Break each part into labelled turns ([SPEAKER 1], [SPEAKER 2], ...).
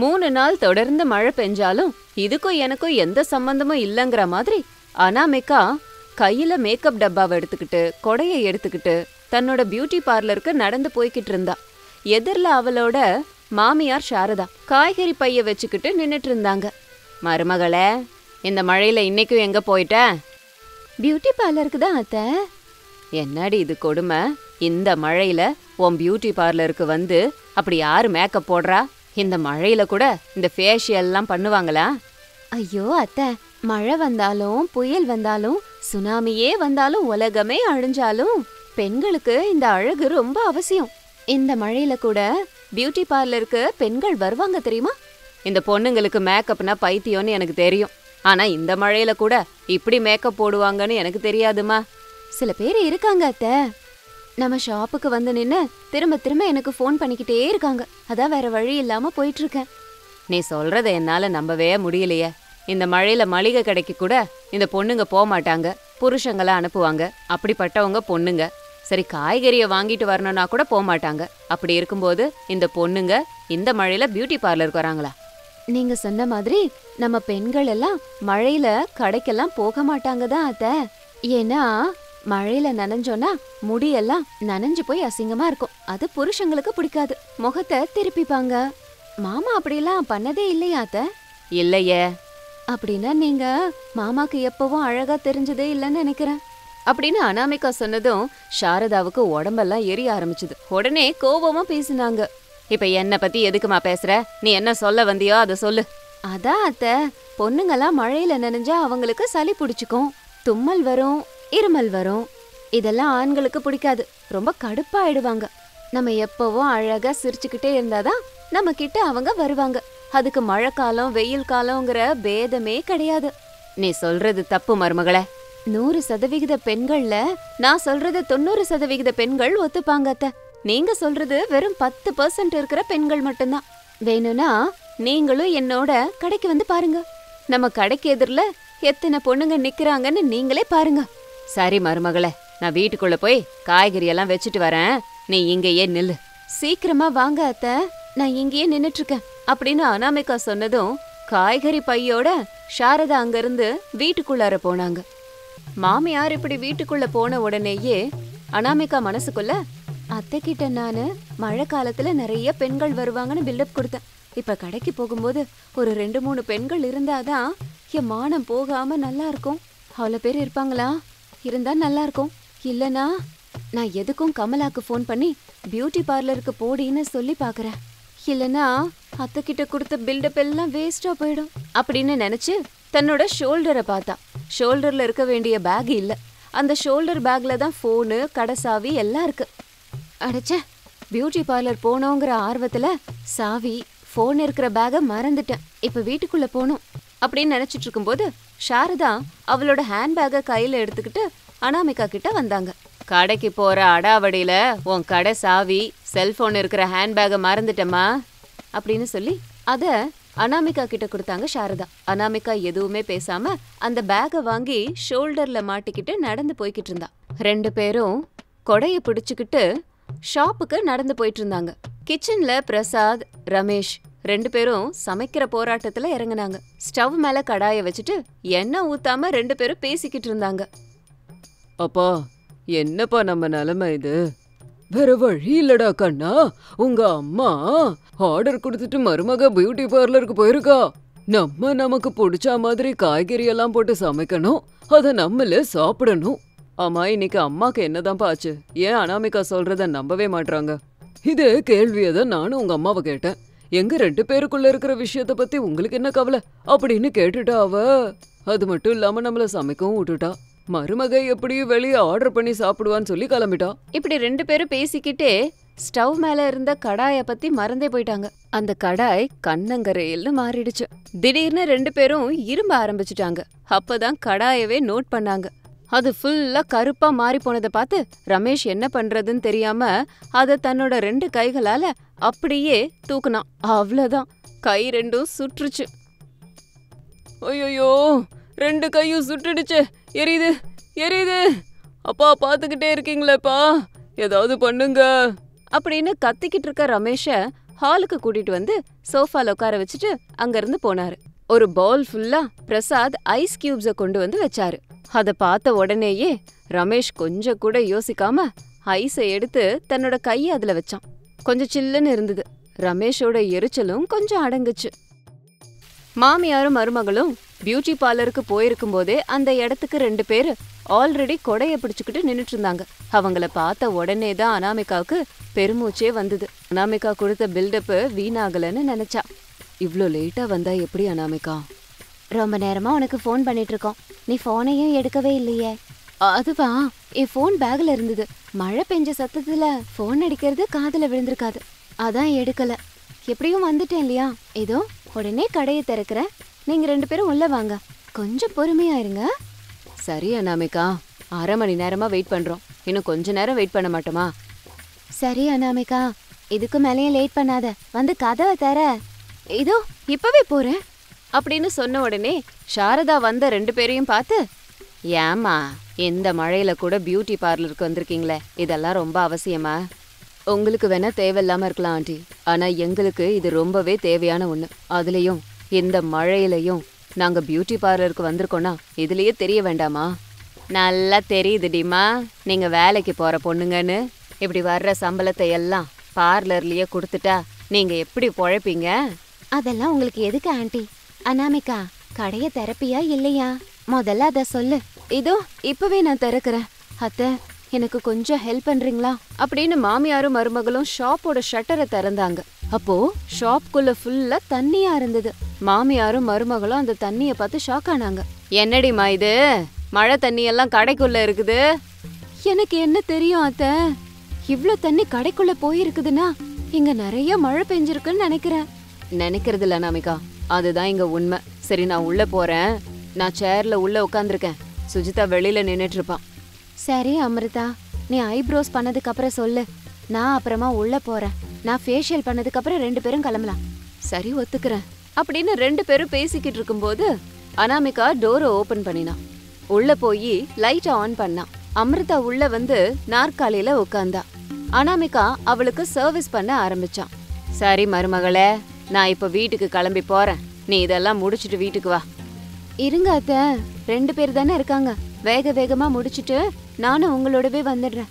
[SPEAKER 1] மூணு நாள் தொடர்ந்து மழை பெஞ்சாலும் இதுக்கும் எனக்கும் எந்த சம்பந்தமும் இல்லைங்கிற மாதிரி அனாமிகா கையில மேக்கப் டப்பாவை எடுத்துக்கிட்டு கொடையை எடுத்துக்கிட்டு தன்னோட பியூட்டி பார்லருக்கு நடந்து போய்கிட்டு இருந்தா. எதிரில் அவளோட மாமியார் சாரதா காய்கறி பைய வச்சுக்கிட்டு நின்னுட்டு இருந்தாங்க. மருமகளே இந்த மழையில இன்னைக்கும் எங்க போயிட்ட? பியூட்டி பார்லருக்கு தான் அத்தை. என்னடி இது கொடுமை? இந்த மழையில உன் பியூட்டி பார்லருக்கு வந்து அப்படி யாரு மேக்கப் போடுறா? இந்த மழையில கூட இந்த ஃபேஷியல்லாம் பண்ணுவாங்களா? ஐயோ அத்தை. மழை வந்தாலும் புயல் வந்தாலும் சுனாமியே வந்தாலும் உலகமே அழிஞ்சாலும் பெண்களுக்கு இந்த அழகு ரொம்ப அவசியம். இந்த மழையில கூட பியூட்டி பார்லருக்கு பெண்கள் வருவாங்க தெரியுமா? இந்த பொண்ணுங்களுக்கு மேக்கப்னா பைத்தியம்னு எனக்கு தெரியும். ஆனா இந்த மழையில கூட இப்படி மேக்கப் போடுவாங்கன்னு எனக்கு தெரியாதுமா? சில பேர் இருக்காங்க அத்தை. நம்ம ஷாப்புக்கு வந்து நின்னு திரும்ப திரும்ப எனக்கு ஃபோன் பண்ணிக்கிட்டே இருக்காங்க. அதான் வேற வழி இல்லாம போயிட்டு இருக்கேன் நீ சொல்றத என்னால நம்பவே முடியலையே. இந்த மழையில மளிகை கடைக்கு கூட இந்த பொண்ணுங்க போக மாட்டாங்க புருஷங்கள அனுப்புவாங்க. அப்படிப்பட்டவங்க பொண்ணுங்க. சரி காய்கறியை வாங்கிட்டு வரணும்னா கூட போக மாட்டாங்க அப்படி இருக்கும்போது இந்த பொண்ணுங்க இந்த மழையில பியூட்டி பார்லருக்கு வராங்களா? நீங்க சொன்ன மாதிரி நம்ம பெண்கள் எல்லாம் மழையில கடைக்கெல்லாம் போக மாட்டாங்க தான் அத்த. ஏன்னா மழையில நனைஞ்சோன்னா முடியெல்லாம் நனைஞ்சு போய் அசிங்கமா இருக்கும். அது புருஷங்களுக்கு பிடிக்காது. முகத்தை திருப்பிப்பாங்க. மாமா அப்படிலாம் பண்ணதே இல்லையா அத்த? இல்லையே. அப்படின்னா நீங்க மாமாக்கு எப்பவும் அழகா தெரிஞ்சதே இல்லைன்னு நினைக்கிறேன். அப்படின்னு அனாமிகா சொன்னதும் சாரதாவுக்கு உடம்பெல்லாம் எரிய ஆரம்பிச்சுது. உடனே கோபமா பேசினாங்க. இப்ப என்ன பத்தி எதுக்குமா பேசுற? நீ என்ன சொல்ல வந்தியோ அதை சொல்லு. அதான் அத்த. பொண்ணுங்கெல்லாம் மழையில நனைஞ்சா அவங்களுக்கு சளி பிடிச்சுக்கும். தும்மல் வரும். இருமல் வரும். இதெல்லாம் ஆண்களுக்கு பிடிக்காது. ரொம்ப கடுப்பாயிடுவாங்க. நம்ம எப்பவும் அழகா சிரிச்சுக்கிட்டே இருந்தாதான் நம்ம கிட்ட அவங்க வருவாங்க. அதுக்கு மழை காலம் வெயில் காலம்ங்கிற பேதமே கிடையாது. நீ சொல்றது தப்பு மருமகளே. நூறு சதவிகித பெண்கள்ல நான் சொல்றது தொண்ணூறு சதவிகித பெண்கள் ஒத்துப்பாங்க அத்த. நீங்க சொல்றது வெறும் பத்து பர்சன்ட் இருக்கிற பெண்கள் மட்டும்தான். வேணும்னா நீங்களும் என்னோட கடைக்கு வந்து பாருங்க. நம்ம கடைக்கு எதிரில எத்தனை பொண்ணுங்க நிக்கிறாங்கன்னு நீங்களே பாருங்க. சரி மருமகளே நான் வீட்டுக்குள்ள போய் காய்கறி எல்லாம் வச்சுட்டு வரேன். நீ இங்கேயே நில்லு. சீக்கிரமா வாங்க அத்த. நான் இங்கேயே நின்னுட்டு இருக்கேன் அப்படின்னு அனாமிகா சொன்னதும் காய்கறி பையோட சாரதா அங்கிருந்து வீட்டுக்குள்ளார போனாங்க. மாமியார் இப்படி வீட்டுக்குள்ள போன உடனேயே அனாமிகா மனசுக்குள்ள அத்தை கிட்ட நானு மழை காலத்துல நிறைய பெண்கள் வருவாங்கன்னு பில்டப் கொடுத்தேன். இப்ப கடைக்கு போகும்போது ஒரு ரெண்டு மூணு பெண்கள் இருந்தாதான் என் மானம் போகாம நல்லா இருக்கும். அவ்வளோ பேர் இருப்பாங்களா? இருந்தா நல்லா இருக்கும் இல்லனா நான் எதுக்கும் கமலாக்கு ஃபோன் பண்ணி பியூட்டி பார்லருக்கு போடின்னு சொல்லி பார்க்குறேன் இல்லனா அத்தை கிட்ட கொடுத்த பில்டப் எல்லாம் வேஸ்டா போயிடும். அப்படின்னு நினைச்சு தன்னோட ஷோல்டரை பார்த்தா. ஷோல்டர்ல இருக்க வேண்டிய பேக் இல்ல. அந்த ஷோல்டர் பேக்ல தான் ஃபோனு கடைசாவி எல்லாம் இருக்கு. அடைச்ச பியூட்டி பார்லர் போனோங்கிற ஆர்வத்துல சாவி ஃபோன் இருக்கிற பேக மறந்துட்டேன். இப்ப வீட்டுக்குள்ள போகணும். அப்படின்னு நினைச்சிட்டு இருக்கும்போது சாரதா அவளோட ஹேண்ட்பேக்கை கையில எடுத்துக்கிட்டு அனாமிகா கிட்ட வந்தாங்க. கடைக்கு போற அடாவடியில உன் கடை சாவி செல்போன் இருக்கிற ஹேண்ட்பேக்கை மறந்துட்டேம்மா. அப்படின்னு சொல்லி அத அனாமிகா கிட்ட கொடுத்தாங்க சாரதா. அனாமிகா எதுவுமே பேசாம அந்த பேக்கை வாங்கி ஷோல்டர்ல மாட்டிக்கிட்டு நடந்து போய்கிட்டு இருந்தா. ரெண்டு பேரும் கொடைய பிடிச்சுக்கிட்டு ஷாப்புக்கு நடந்து போயிட்டு இருந்தாங்க. கிச்சன்ல பிரசாத் ரமேஷ் ரெண்டு பேரும் சமைக்கிற போராட்டத்துல இறங்குனாங்க. ஸ்டவ் மேல கடாய வச்சுட்டு எண்ணெய் ஊத்தாம ரெண்டு பேரும் பேசிக்கிட்டு இருந்தாங்க.
[SPEAKER 2] அப்பா என்னப்பா நம்ம நிலைமை இது? வேற வழி இல்லடா கண்ணா. உங்க அம்மா ஆர்டர் கொடுத்துட்டு மருமக பியூட்டி பார்லருக்கு போயிருக்கா. நம்ம நமக்கு பிடிச்ச மாதிரி காய்கறி எல்லாம் போட்டு சமைக்கணும். அதை நம்மள சாப்பிடணும். ஆமா இன்னைக்கு அம்மாக்கு என்னதான்ப்பா ஆச்சு? ஏன் அனாமிகா சொல்றத நம்பவே மாட்றாங்க? இதே கேள்வியை தான் நானும் உங்க அம்மாவை கேட்டேன். எங்க ரெண்டு பேருக்குள்ள இருக்கிற விஷயத்த பத்தி உங்களுக்கு என்ன கவலை? அப்படின்னு கேட்டுட்டா அவ. அது மட்டும் இல்லாம நம்மள சமைக்கவும் விட்டுட்டா. மருமகை எப்படியும் வெளியே ஆர்டர் பண்ணி சாப்பிடுவான்னு சொல்லி கிளம்பிட்டா.
[SPEAKER 1] இப்படி ரெண்டு பேரும் பேசிக்கிட்டே ஸ்டவ் மேல இருந்த கடாய பத்தி மறந்தே போயிட்டாங்க. அந்த கடாய் கண்ணங்கரையில்னு மாறிடுச்சு. திடீர்னு ரெண்டு பேரும் இரும்ப ஆரம்பிச்சுட்டாங்க. அப்பதான் கடாயவே நோட் பண்ணாங்க. அது ஃபுல்லா கருப்பா மாறி போனதை பார்த்து ரமேஷ் என்ன பண்றதுன்னு தெரியாம அத தன்னோட ரெண்டு கைகளால அப்படியே தூக்குனான். அவ்வளோதான் கை ரெண்டும் சுற்றுச்சு.
[SPEAKER 2] ஐயோ ரெண்டு கையும் சுட்டுடுச்சு. எரியுது எரியுது. அப்பா பார்த்துக்கிட்டே இருக்கீங்களேப்பா. ஏதாவது பண்ணுங்க.
[SPEAKER 1] அப்படின்னு கத்திக்கிட்டு இருக்க ரமேஷ ஹாலுக்கு கூட்டிட்டு வந்து சோஃபால உட்கார வச்சுட்டு அங்கிருந்து போனாரு. ஒரு பவுல் ஃபுல்லா பிரசாத் ஐஸ் கியூப்ஸ கொண்டு வந்து வச்சாரு. அத பார்த்த உடனேயே ரமேஷ் கொஞ்சம் கூட யோசிக்காம ஐஸை எடுத்து தன்னோட கையை அதுல வச்சான். கொஞ்சம் சில்லுன்னு இருந்தது. ரமேஷோட எரிச்சலும் கொஞ்சம் அடங்குச்சு. மாமியாரும் மருமகளும் பியூட்டி பார்லருக்கு போயிருக்கும் போதே அந்த இடத்துக்கு ரெண்டு பேரு ஆல்ரெடி கொடைய பிடிச்சுக்கிட்டு நின்னுட்டு இருந்தாங்க. அவங்கள பார்த்த உடனே தான் அனாமிகாவுக்கு பெருமூச்சே வந்தது. அனாமிகா கொடுத்த பில்டப்பு வீணாகலன்னு நினைச்சா. இவ்ளோ லேட்டா வந்தா எப்படி அனாமிகா?
[SPEAKER 3] ரொம்ப நேரமா உனக்கு ஃபோன் பண்ணிட்டு இருக்கோம் நீ ஃபோனையும் எடுக்கவே இல்லையே.
[SPEAKER 1] அதுவா? என் ஃபோன் பேக்ல இருந்தது. மழை பெஞ்ச சத்தத்துல ஃபோன் அடிக்கிறது காதுல விழுந்திருக்காது. அதான் எடுக்கல. எப்படியும் வந்துட்டேன் இல்லையா? ஏதோ உடனே கடையை திறக்கிறேன் நீங்க ரெண்டு பேரும் உள்ள வாங்க. கொஞ்சம் பொறுமையா இருங்க. சரி அனாமிகா. அரை மணி நேரமா வெயிட் பண்றோம். இன்னும் கொஞ்ச நேரம் வெயிட் பண்ண மாட்டோமா?
[SPEAKER 3] சரி அனாமிகா. இதுக்கு மேலேயும் லேட் பண்ணாத. வந்து கதவை தர.
[SPEAKER 1] இதோ இப்பவே போறேன். அப்படின்னு சொன்ன உடனே சாரதா வந்த ரெண்டு பேரையும் பார்த்து ஏம்மா இந்த மழையில கூட பியூட்டி பார்லருக்கு வந்திருக்கீங்களே? இதெல்லாம் ரொம்ப அவசியமா? உங்களுக்கு வேணா தேவையில்லாம இருக்கலாம் ஆண்டி. ஆனா எங்களுக்கு இது ரொம்பவே தேவையான ஒண்ணு. அதுலயும் இந்த மழையிலையும் நாங்க பியூட்டி பார்லருக்கு வந்திருக்கோம்னா இதுலயே தெரிய வேண்டாமா? நல்லா தெரியுதுடிமா நீங்க வேலைக்கு போற பொண்ணுங்கன்னு இப்படி வர்ற சம்பளத்தை எல்லாம் பார்லர்லயே கொடுத்துட்டா நீங்க எப்படி பொழைப்பீங்க?
[SPEAKER 3] அதெல்லாம் உங்களுக்கு எதுக்கு ஆண்டி? அனாமிகா கடைய திறப்பியா இல்லையா? முதல்ல அத சொல்லு.
[SPEAKER 1] இதோ இப்பவே நான் திறக்கிறேன். அத்தை எனக்கு கொஞ்சம் ஹெல்ப் பண்றீங்களா? அப்படின்னு மாமியாரும் மருமகளும் ஷாப்போட ஷட்டரை திறந்தாங்க. அப்போ ஷாப்குள்ள ஃபுல்லா தண்ணியா இருந்தது. மாமியாரும் மருமகளும் அந்த தண்ணிய பார்த்து ஷாக் ஆனாங்க. என்னடிமா இது? மழை தண்ணி எல்லாம் கடைக்குள்ள இருக்குது? எனக்கு என்ன தெரியும் அத்தை? இவ்ளோ தண்ணி கடைக்குள்ள போயிருக்குதுன்னா இங்க நிறைய மழை பெஞ்சிருக்குன்னு நினைக்கிறேன். நினைக்கிறது இல்ல நாமிகா அதுதான் இங்க உண்மை. சரி நான் உள்ள போறேன். நான் சேர்ல உள்ள உட்காந்துருக்கேன் சுஜிதா வெளியில நின்னுட்டு இருப்பான்
[SPEAKER 3] சரி அமிர்தா. நீ ஐப்ரோஸ் பண்ணதுக்கு அப்புறம் சொல்லு. நான் அப்புறமா உள்ள போறேன். நான் ஃபேஷியல் பண்ணதுக்கு அப்புறம் ரெண்டு பேரும் கிளம்பலாம்.
[SPEAKER 1] சரி ஒத்துக்கிறேன். அப்படின்னு ரெண்டு பேரும் பேசிக்கிட்டு இருக்கும்போது அனாமிகா டோரை ஓபன் பண்ணினான் உள்ள போய் லைட் ஆன் பண்ணான் அமிர்தா உள்ள வந்து நாற்காலியில உட்கார்ந்தா. அனாமிகா அவளுக்கு சர்வீஸ் பண்ண ஆரம்பிச்சான் சரி மருமகளே. நான் இப்ப வீட்டுக்கு கிளம்பி போறேன். நீ இதெல்லாம் முடிச்சிட்டு வீட்டுக்கு வா. இருங்க அத்தை. ரெண்டு பேர் தானே இருக்காங்க. வேக வேகமா முடிச்சிட்டு நானும் உங்களோடவே வந்துடுறேன்.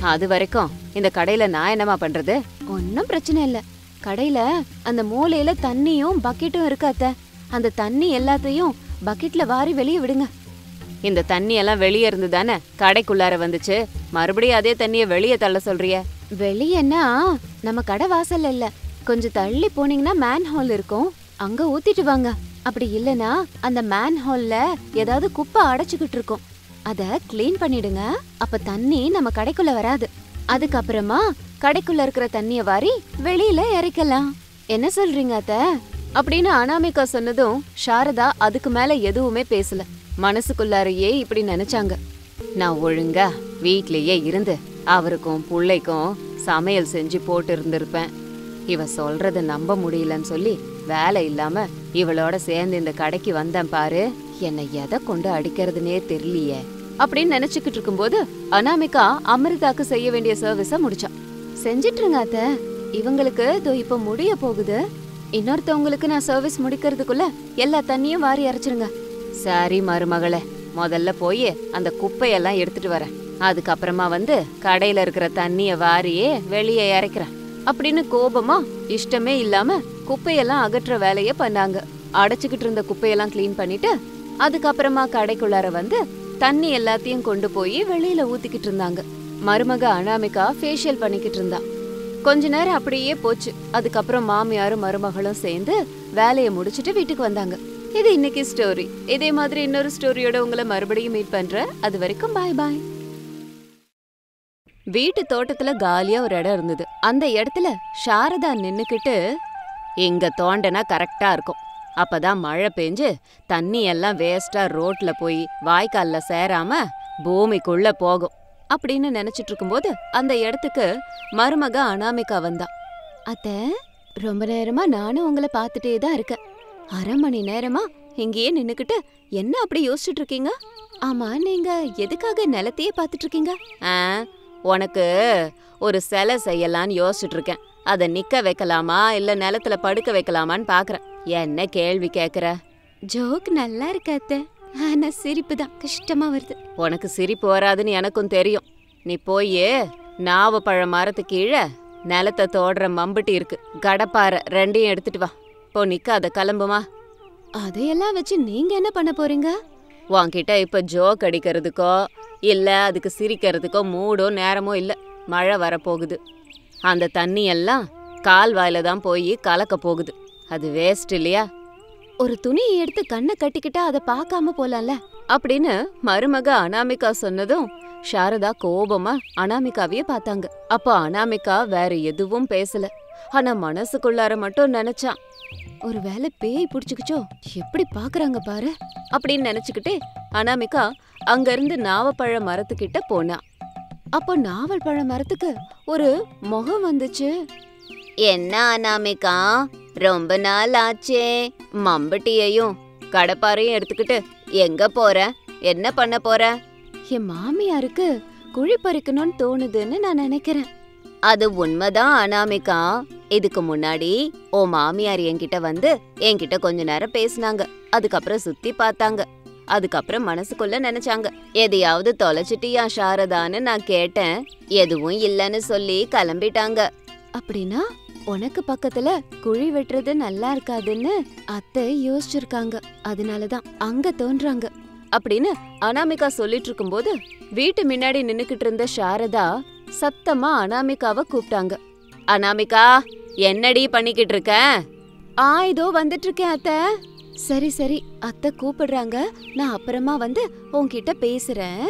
[SPEAKER 1] அது வரைக்கும் இந்த கடையில நான் என்னமா பண்றது? ஒன்னும் பிரச்சனை இல்ல. கடையில அந்த மூலையில தண்ணியும் பக்கெட்டும் இருக்கு அத்தை. அந்த தண்ணி எல்லாத்தையும் பக்கெட்ல வாரி வெளியே விடுங்க. இந்த தண்ணி எல்லாம் வெளியே இருந்து தானே கடைக்குள்ளார வந்துச்சு? மறுபடியும் அதே தண்ணிய வெளியே தள்ள சொல்றிய? வெளியேன்னா நம்ம கடை வாசல்ல இல்ல. கொஞ்சம் தள்ளி போனீங்கன்னா மேன் ஹால் இருக்கும். அங்க ஊத்திட்டு வாங்க. அப்படி இல்லனா அந்த மேன் ஹால்ல ஏதாவது குப்பை அடைச்சுக்கிட்டு இருக்கும். அத க்ளீன் பண்ணிடுங்க. அப்ப தண்ணி நம்ம கடைக்குள்ள வராது. அதுக்கப்புறமா கடைக்குள்ள இருக்கிற தண்ணிய வாரி வெளியில இறைக்கலாம். என்ன சொல்றீங்க அத்த? அப்படின்னு அனாமிகா சொன்னதும் சாரதா அதுக்கு மேல எதுவுமே பேசல. மனசுக்குள்ளாரையே இப்படி நினைச்சாங்க. நான் ஒழுங்கா வீட்லயே இருந்து அவருக்கும் புள்ளைக்கும் சமையல் செஞ்சு போட்டு இருந்திருப்பேன். இவ சொல்றத நம்ப முடியலன்னு சொல்லி வேலை இல்லாம இவளோட சேர்ந்து இந்த கடைக்கு வந்தேன் பாரு. என்னை எதை கொண்டு அடிக்கிறதுனே தெரியலையே. அப்படின்னு நினைச்சுக்கிட்டு இருக்கும்போது அனாமிகா அமிர்தாக்கு செய்ய வேண்டிய சர்வீஸ முடிச்சான். செஞ்சிட்டு இருங்க அத்த. இவங்களுக்கு இதோ இப்ப முடிய போகுது. இன்னொருத்தவங்களுக்கு நான் சர்வீஸ் முடிக்கிறதுக்குள்ள எல்லா தண்ணியும் வாரி அரைச்சிருங்க. சரி மருமகளே முதல்ல போய் அந்த குப்பையெல்லாம் எடுத்துட்டு வரேன். அதுக்கப்புறமா வந்து கடையில இருக்கிற தண்ணிய வாரியே வெளியே இறக்கிறேன். அப்படின்னு கோபமா இஷ்டமே இல்லாம குப்பையெல்லாம் அகற்ற வேலைய பண்ணாங்க. அடைச்சுக்கிட்டு இருந்த குப்பையெல்லாம் க்ளீன் பண்ணிட்டு அதுக்கப்புறமா கடைக்குள்ளார வந்து தண்ணி எல்லாத்தையும் கொண்டு போய் வெளியில ஊத்திக்கிட்டு இருந்தாங்க. மருமக அனாமிகா ஃபேஷியல் பண்ணிக்கிட்டு இருந்தா. கொஞ்ச நேரம் அப்படியே போச்சு. அதுக்கப்புறம் மாமியாரும் மருமகளும் சேர்ந்து வேலையை முடிச்சிட்டு வீட்டுக்கு வந்தாங்க. இது இன்னைக்கு ஸ்டோரி இதே மாதிரி இன்னொரு ஸ்டோரியோட உங்களை மறுபடியும் மீட் பண்றேன். அது வரைக்கும் பாய் பாய் வீட்டு தோட்டத்துல காலியா ஒரு இடம் இருந்தது. அந்த இடத்துல சாரதா நின்னுக்கிட்டு இங்க தோண்டனா கரெக்டா இருக்கும். அப்பதான் மழை பெஞ்சு தண்ணி எல்லாம் வேஸ்டா ரோட்ல போய் வாய்க்கால்ல சேராம பூமிக்குள்ள போகும். அப்படின்னு நினைச்சிட்டு இருக்கும்போது அந்த இடத்துக்கு மருமக அனாமிகா வந்தா. அத்த ரொம்ப நேரமா நானும் உங்களை பார்த்துட்டே தான் இருக்கேன். அரை மணி நேரமா இங்கேயே நின்னுக்கிட்டு என்ன அப்படி யோசிச்சுட்டு இருக்கீங்க ஆமா நீங்க எதுக்காக நிலத்தையே பார்த்துட்டு இருக்கீங்க ஆ உனக்கு ஒரு சிலை செய்யலான்னு யோசிச்சுட்டு இருக்கேன் அத நிக்க வைக்கலாமா இல்ல நிலத்துல படுக்க வைக்கலாமான்னு பாக்குறேன் என்ன கேள்வி கேக்குற
[SPEAKER 3] ஜோக் நல்லா இருக்கு அத்தை. ஆனா சிரிப்பு தான் கஷ்டமா வருது.
[SPEAKER 1] உனக்கு சிரிப்பு வராதுன்னு எனக்கும் தெரியும். நீ போய் நாவப்பழ மரத்து கீழே நிலத்தை தோடுற மம்புட்டி இருக்கு. கடப்பாறை ரெண்டையும் எடுத்துட்டு வா. போ நிக்காத கிளம்புமா?
[SPEAKER 3] அதையெல்லாம் வச்சு நீங்க என்ன பண்ண போறீங்க?
[SPEAKER 1] உன்கிட்ட இப்ப ஜோக் அடிக்கிறதுக்கோ இல்ல அதுக்கு சிரிக்கிறதுக்கோ மூடோ நேரமோ இல்ல. மழை வரப்போகுது. அந்த தண்ணி எல்லாம் கால்வாயில தான் போய் கலக்க போகுது. அது வேஸ்ட் இல்லையா?
[SPEAKER 3] ஒரு துணியை எடுத்து கண்ணை கட்டிக்கிட்டா அதை பார்க்காம போலாம்ல?
[SPEAKER 1] அப்படின்னு மருமக அனாமிகா சொன்னதும் சாரதா கோபமா அனாமிகாவையே பார்த்தாங்க. அப்ப அனாமிகா வேற எதுவும் பேசல. ஆனா மனசுக்குள்ளார மட்டும் நினைச்சான்.
[SPEAKER 3] ஒருவேளை பேய் பிடிச்சிக்கிச்சோ? எப்படி பாக்குறாங்க பாரு.
[SPEAKER 1] அப்படின்னு நினைச்சுக்கிட்டே அனாமிகா அங்கிருந்து நாவப்பழ மரத்துக்கிட்ட போனா.
[SPEAKER 3] அப்போ நாவல் பழ மரத்துக்கு ஒரு முகம் வந்துச்சு.
[SPEAKER 1] என்ன அனாமிகா? ரொம்ப நாள் ஆச்சே. மம்பட்டியையும் கடப்பாரையும் எடுத்துக்கிட்டு எங்க போற? என்ன பண்ண போற?
[SPEAKER 3] என் மாமியாருக்கு குழி பறிக்கணும்னு தோணுதுன்னு நான் நினைக்கிறேன்.
[SPEAKER 1] அது உண்மைதான் அனாமிகா. இதுக்கு முன்னாடி ஓ மாமியார் என்கிட்ட வந்து என்கிட்ட கொஞ்ச நேரம் பேசினாங்க. அதுக்கப்புறம் சுத்தி பார்த்தாங்க. அதுக்கப்புறம் மனசுக்குள்ள நினைச்சாங்க. எதையாவது தொலைச்சிட்டியா சாரதான்னு நான் கேட்டேன். எதுவும் இல்லைன்னு சொல்லி கிளம்பிட்டாங்க.
[SPEAKER 3] அப்படின்னா உனக்கு பக்கத்துல குழி வெட்டுறது நல்லா இருக்காதுன்னு அத்தை யோசிச்சிருக்காங்க. அதனாலதான் அங்க தோன்றாங்க.
[SPEAKER 1] அப்படின்னு அனாமிகா சொல்லிட்டு இருக்கும்போது வீட்டு முன்னாடி நின்னுக்கிட்டு இருந்த சாரதா சத்தமா அனாமிகாவை கூப்பிட்டாங்க. அனாமிகா என்னடி பண்ணிக்கிட்டு இருக்க?
[SPEAKER 3] ஆ இதோ வந்துட்டு இருக்கேன் அத்தை. சரி சரி அத்தை கூப்பிடுறாங்க. நான் அப்புறமா வந்து உன்கிட்ட பேசுறேன்.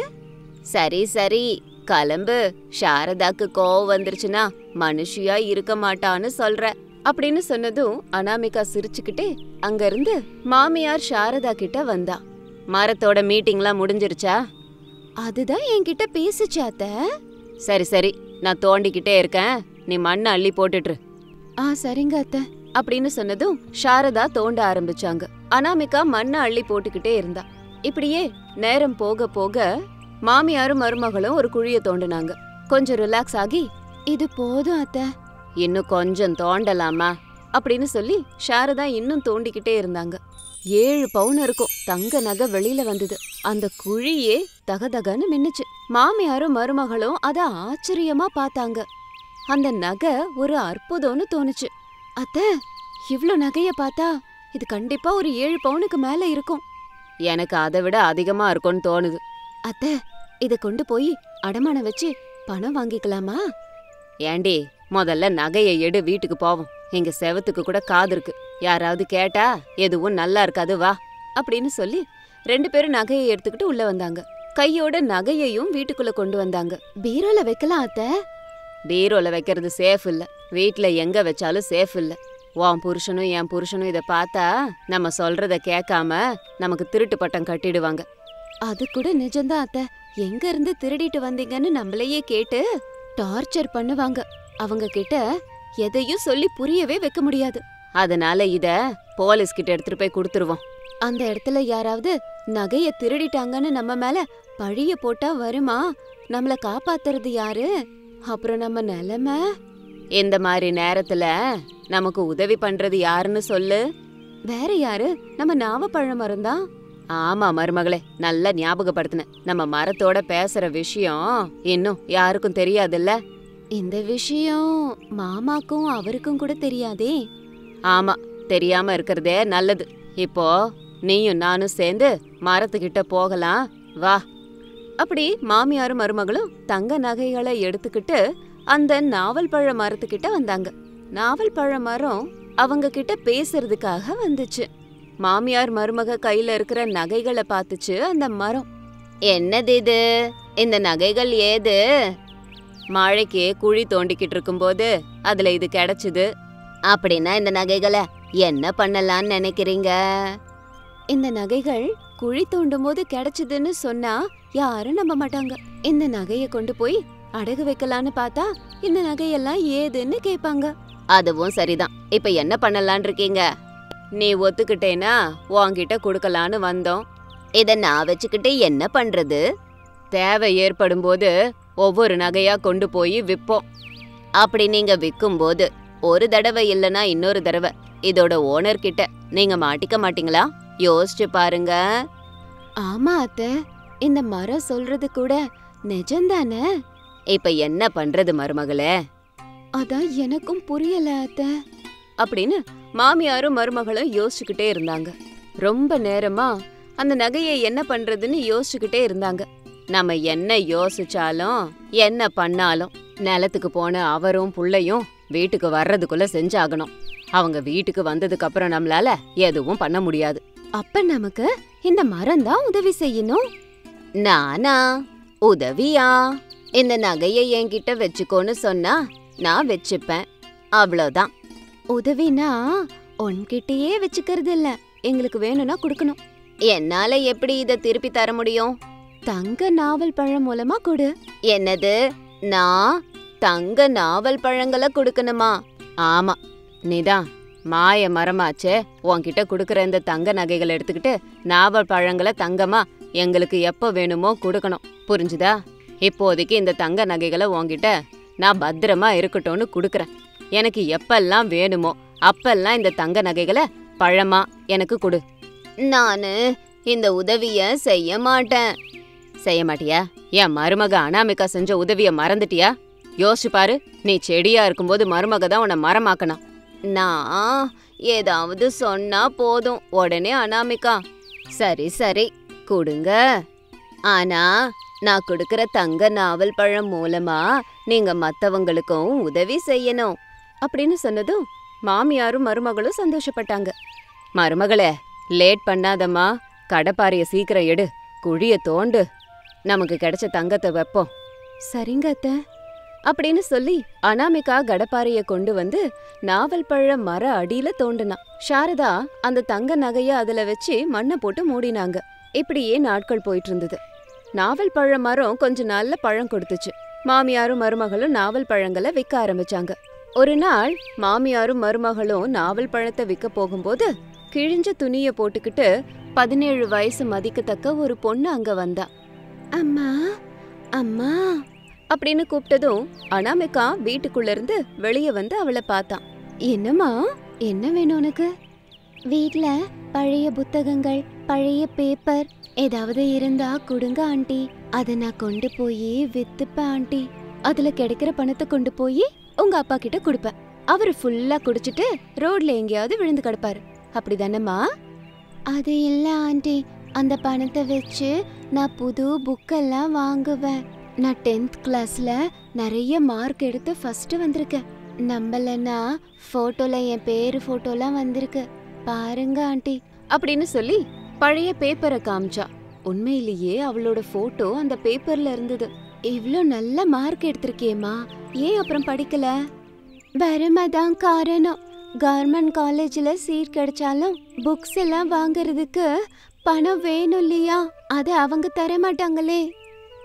[SPEAKER 1] சரி சரி கிளம்பு. சாரதாக்கு கோவம் வந்துருச்சுன்னா மனுஷியா இருக்க மாட்டான்னு சொல்ற அப்படின்னு சொன்னதும் அனாமிகா சிரிச்சுக்கிட்டே அங்கிருந்து மாமியார் சாரதா கிட்ட வந்தா. மரத்தோட மீட்டிங்லாம் முடிஞ்சிருச்சா?
[SPEAKER 3] அதுதான் என்கிட்ட பேசுச்சு அத்தை.
[SPEAKER 1] சரி சரி. நான் தோண்டிக்கிட்டே இருக்கேன். நீ மண்ணை அள்ளி போட்டுட்டு
[SPEAKER 3] ஆ சரிங்க அத்தை.
[SPEAKER 1] அப்படின்னு சொன்னதும் சாரதா தோண்ட ஆரம்பிச்சாங்க. அனாமிகா மண்ணை அள்ளி போட்டுக்கிட்டே இருந்தா. இப்படியே நேரம் போக போக மாமியாரும் மருமகளும் ஒரு குழிய தோண்டுனாங்க. கொஞ்சம் ரிலாக்ஸ் ஆகி
[SPEAKER 3] இது போதும் அத்தை.
[SPEAKER 1] இன்னும் கொஞ்சம் தோண்டலாமா? அப்படின்னு சொல்லி சாரதா இன்னும் தோண்டிக்கிட்டே இருந்தாங்க. ஏழு பவுன் இருக்கும். தங்க நகை வெளியில வந்தது. அந்த குழியே தகதகன்னு மின்னுச்சு. மாமியாரும் மருமகளும் அத ஆச்சரியமா பார்த்தாங்க. அந்த நகை ஒரு அற்புதம்னு தோணுச்சு.
[SPEAKER 3] அத்த இவ்ளோ நகைய பார்த்தா இது கண்டிப்பா ஒரு ஏழு பவுனுக்கு மேல இருக்கும்.
[SPEAKER 1] எனக்கு அதை விட அதிகமா இருக்கும்னு தோணுது.
[SPEAKER 3] அத்த இத கொண்டு போய் அடமானம் வச்சு பணம் வாங்கிக்கலாமா?
[SPEAKER 1] ஏண்டி முதல்ல நகையை எடு வீட்டுக்கு போவோம். எங்க செவத்துக்கு கூட காது இருக்கு. யாராவது கேட்டா எதுவும் நல்லா இருக்காது வா அப்படின்னு சொல்லி ரெண்டு பேரும் நகையை எடுத்துக்கிட்டு உள்ள வந்தாங்க. கையோட நகையையும் வீட்டுக்குள்ள கொண்டு வந்தாங்க.
[SPEAKER 3] பீரோல வைக்கலாம் அத்தை.
[SPEAKER 1] பீரோல வைக்கிறது சேஃப் இல்ல. வீட்ல எங்க வச்சாலும் சேஃப் இல்ல. உன் புருஷனும் என் புருஷனும் இத பார்த்தா நம்ம சொல்றத கேட்காம நமக்கு திருட்டு பட்டம் கட்டிடுவாங்க.
[SPEAKER 3] அது கூட நிஜம்தான் அத்தை. எங்க இருந்து திருடிட்டு வந்தீங்கன்னு நம்மளையே கேட்டு டார்ச்சர் பண்ணுவாங்க. அவங்க கிட்ட எதையும் சொல்லி புரியவே வைக்க முடியாது.
[SPEAKER 1] அதனால இத போலீஸ் கிட்ட எடுத்துட்டு போய் கொடுத்துருவோம்.
[SPEAKER 3] அந்த இடத்துல யாராவது நகைய திருடிட்டாங்கன்னு நம்ம மேல பழிய போட்டா வருமா? நம்மள காப்பாத்துறது யாரு? அப்புறம் நம்ம நிலைமை?
[SPEAKER 1] இந்த மாதிரி நேரத்துல நமக்கு உதவி பண்றது யாருன்னு சொல்லு.
[SPEAKER 3] வேற யாரு? நம்ம நாவப்பழ மரம் தான்
[SPEAKER 1] ஆமா மருமகளே நல்லா ஞாபகப்படுத்தின. நம்ம மரத்தோட பேசுற விஷயம் இன்னும் யாருக்கும் தெரியாதுல்ல?
[SPEAKER 3] இந்த விஷயம் மாமாக்கும் அவருக்கும் கூட தெரியாதே.
[SPEAKER 1] ஆமா தெரியாம இருக்கிறதே நல்லது. இப்போ நீயும் நானும் சேர்ந்து மரத்துக்கிட்ட போகலாம். வா. அப்படி மாமியாரும் மருமகளும் தங்க நகைகளை எடுத்துக்கிட்டு அந்த நாவல் பழ மரத்துக்கிட்ட வந்தாங்க. நாவல் பழ மரம் அவங்க கிட்ட பேசுறதுக்காக வந்துச்சு. மாமியார் மருமக கையில இருக்கிற நகைகளை பார்த்துச்சு அந்த மரம். என்னது இது? இந்த நகைகள் ஏது? மழைக்கு குழி தோண்டிக்கிட்டு இருக்கும்போது அதுல இது கிடைச்சுது. அப்படின்னா இந்த நகைகளை என்ன பண்ணலாம்னு நினைக்கிறீங்க?
[SPEAKER 3] இந்த நகைகள் குழி தோண்டும் போது கிடைச்சதுன்னு சொன்னா யாரும் நம்ப மாட்டாங்க. இந்த நகைய கொண்டு போய் அடகு வைக்கலான்னு பார்த்தா இந்த நகையெல்லாம் ஏதுன்னு கேட்பாங்க
[SPEAKER 1] அதுவும் சரிதான். இப்ப என்ன பண்ணலான் இருக்கீங்க? நீ ஒத்துக்கிட்டேனா உன்கிட்ட கொடுக்கலான்னு வந்தோம். இத நான் வச்சுக்கிட்டு என்ன பண்றது? தேவை ஏற்படும் போது ஒவ்வொரு நகையா கொண்டு போய் விற்போம் அப்படி நீங்க விக்கும்போது ஒரு தடவை இல்லைன்னா இன்னொரு தடவை. இதோட ஓனர் கிட்ட நீங்க மாட்டிக்க மாட்டீங்களா? யோசிச்சு பாருங்க.
[SPEAKER 3] ஆமா அத்தை. இந்த மரம் சொல்றது கூட நிஜம்தானே?
[SPEAKER 1] இப்ப என்ன பண்றது மருமகளே?
[SPEAKER 3] அதான் எனக்கும் புரியல அத்தை.
[SPEAKER 1] அப்படின்னு மாமியாரும் மருமகளும் யோசிச்சுக்கிட்டே இருந்தாங்க. ரொம்ப நேரமா அந்த நகையை என்ன பண்றதுன்னு யோசிச்சுக்கிட்டே இருந்தாங்க. நம்ம என்ன யோசிச்சாலும் என்ன பண்ணாலும் நிலத்துக்கு போன அவரும் புள்ளையும் வீட்டுக்கு வர்றதுக்குள்ள செஞ்சாகணும். அவங்க வீட்டுக்கு வந்ததுக்கு அப்புறம் நம்மளால எதுவும் பண்ண முடியாது.
[SPEAKER 3] அப்ப நமக்கு இந்த மரம் தான் உதவி செய்யணும்.
[SPEAKER 1] நானா? உதவியா? இந்த நகையை என்கிட்ட வச்சுக்கோன்னு சொன்னா நான் வச்சுப்பேன். அவ்வளோதான்.
[SPEAKER 3] உதவினா உன்கிட்டயே வச்சுக்கிறது இல்ல. எங்களுக்கு வேணும்னா கொடுக்கணும்.
[SPEAKER 1] என்னால எப்படி இதை திருப்பி தர முடியும்?
[SPEAKER 3] தங்க நாவல் பழம் மூலமா கொடு.
[SPEAKER 1] என்னது? நான் தங்க நாவல் பழங்களை கொடுக்கணுமா? ஆமா. நீதான். மாய மரமாச்சே. உன்கிட்ட கொடுக்குற இந்த தங்க நகைகளை எடுத்துக்கிட்டு நாவல் பழங்களை தங்கமா எங்களுக்கு எப்போ வேணுமோ கொடுக்கணும். புரிஞ்சுதா? இப்போதைக்கு இந்த தங்க நகைகளை உன்கிட்ட நான் பத்திரமா இருக்கட்டும்னு கொடுக்குறேன். எனக்கு எப்பெல்லாம் வேணுமோ அப்பெல்லாம் இந்த தங்க நகைகளை பழமா எனக்கு கொடு. நான் இந்த உதவிய செய்ய மாட்டேன். செய்ய மாட்டியா? என் மருமக அனாமிகா செஞ்ச உதவிய மறந்துட்டியா? யோசிச்சு பாரு நீ செடியா இருக்கும்போது மருமக தான் உன்னை மரமாக்கணும். நான் ஏதாவது சொன்னா போதும். உடனே அனாமிகா சரி சரி கொடுங்க. ஆனா நான் கொடுக்கிற தங்க நாவல் பழம் மூலமா நீங்க மத்தவங்களுக்கும் உதவி செய்யணும். அப்படின்னு சொன்னதும் மாமியாரும் மருமகளும் சந்தோஷப்பட்டாங்க. மருமகளே லேட் பண்ணாதம்மா. கடப்பாரிய சீக்கிரம் எடு. குழிய தோண்டு. நமக்கு கிடைச்ச தங்கத்தை வைப்போம்.
[SPEAKER 3] சரிங்க அத்தை.
[SPEAKER 1] அப்படின்னு சொல்லி அனாமிகா கடப்பாறைய கொண்டு வந்து நாவல் பழ மர அடியில தோண்டுனா. சாரதா அந்த தங்க நகைய அதுல வச்சு மண்ணை போட்டு மூடினாங்க. இப்படியே நாட்கள் போயிட்டு இருந்தது நாவல் பழ மரம் கொஞ்ச நாள்ல பழம் கொடுத்துச்சு. மாமியாரும் மருமகளும் நாவல் பழங்களை விற்க ஆரம்பிச்சாங்க. ஒரு நாள் மாமியாரும் மருமகளும் நாவல் பழத்தை விற்க போகும்போது கிழிஞ்ச துணிய போட்டுக்கிட்டு பதினேழு வயசு மதிக்கத்தக்க ஒரு பொண்ணு அங்க வந்தா.
[SPEAKER 3] அம்மா அம்மா
[SPEAKER 1] அப்படின்னு கூப்பிட்டதும் அனாமிகா வீட்டுக்குள்ள இருந்து வெளியே வந்து அவளை பார்த்தான்.
[SPEAKER 3] என்னம்மா? என்ன வேணும் உனக்கு? வீட்ல பழைய புத்தகங்கள் பழைய பேப்பர் ஏதாவது இருந்தா கொடுங்க ஆண்டி. அதை நான் கொண்டு போய் வித்துப்பேன் ஆண்டி. அதுல கிடைக்கிற பணத்தை கொண்டு போய் உங்க அப்பா கிட்ட கொடுப்பேன். அவர் ஃபுல்லா குடிச்சிட்டு ரோட்ல எங்கேயாவது விழுந்து கிடப்பாரு. அப்படிதானம்மா? அது இல்ல ஆண்டி. அந்த பணத்தை வச்சு நான் புது புக்கெல்லாம் வாங்குவேன். நான் டென்த் கிளாஸ்ல நிறைய மார்க் எடுத்து ஃபர்ஸ்ட் வந்திருக்கேன். நம்பலன்னா போட்டோல என் பேரு போட்டோலாம் வந்திருக்கு. பாருங்க ஆண்டி.
[SPEAKER 1] அப்படின்னு சொல்லி பழைய பேப்பரை காமிச்சா. உண்மையிலேயே அவளோட போட்டோ அந்த பேப்பர்ல இருந்தது.
[SPEAKER 3] இவ்வளோ நல்ல மார்க் எடுத்திருக்கியேம்மா. ஏன் அப்புறம் படிக்கல? வறுமை தான் காரணம் கவர்மெண்ட் காலேஜில் சீட் கிடைச்சாலும் புக்ஸ் எல்லாம் வாங்குறதுக்கு பணம் வேணும் இல்லையா? அதை அவங்க தர மாட்டாங்களே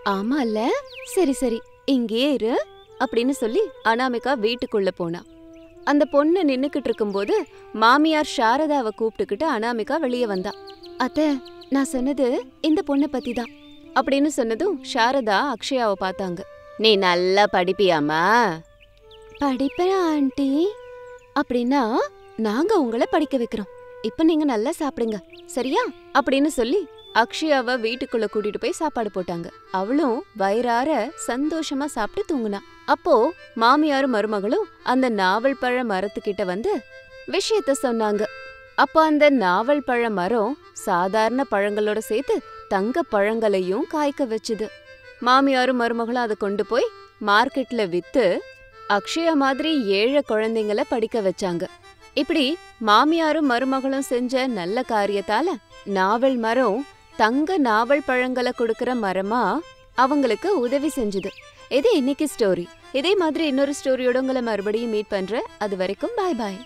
[SPEAKER 1] ஆமால சரி சரி. இங்கே இரு. அப்படின்னு சொல்லி அனாமிகா வீட்டுக்குள்ள போனா. அந்த பொண்ணு நின்னுக்கிட்டு இருக்கும்போது மாமியார் சாரதாவை கூப்பிட்டுக்கிட்டு அனாமிகா வெளியே வந்தா.
[SPEAKER 3] அத்த நான் சொன்னது இந்த பொண்ணை பத்தி தான்
[SPEAKER 1] அப்படின்னு சொன்னதும் சாரதா அக்ஷயாவை பார்த்தாங்க. நீ நல்லா படிப்பியாமா
[SPEAKER 3] படிப்பேன் ஆண்டி.
[SPEAKER 1] அப்படின்னா நாங்க உங்களை படிக்க வைக்கிறோம். இப்ப நீங்க நல்லா சாப்பிடுங்க. சரியா? அப்படின்னு சொல்லி அக்ஷயாவை வீட்டுக்குள்ள கூட்டிட்டு போய் சாப்பாடு போட்டாங்க. அவளும் வயிறார சந்தோஷமா சாப்பிட்டு தூங்குனா. அப்போ மாமியாரும் மருமகளும் அந்த நாவல் பழ மரத்துக்கிட்ட வந்து விஷயத்த சொன்னாங்க. அப்ப அந்த நாவல் பழ மரம் சாதாரண பழங்களோட சேர்த்து தங்க பழங்களையும் காய்க்க வச்சுது. மாமியாரும் மருமகளும் அதை கொண்டு போய் மார்க்கெட்ல வித்து அக்ஷயா மாதிரி ஏழை குழந்தைங்கள படிக்க வச்சாங்க. இப்படி மாமியாரும் மருமகளும் செஞ்ச நல்ல காரியத்தால நாவல் மரம் தங்க நாவல் பழங்களை கொடுக்கற மரமா அவங்களுக்கு உதவி செஞ்சுது. இது இன்னைக்கு ஸ்டோரி இதே மாதிரி இன்னொரு ஸ்டோரியோட உங்களை மறுபடியும் மீட் பண்றேன். அது வரைக்கும் பாய் பாய்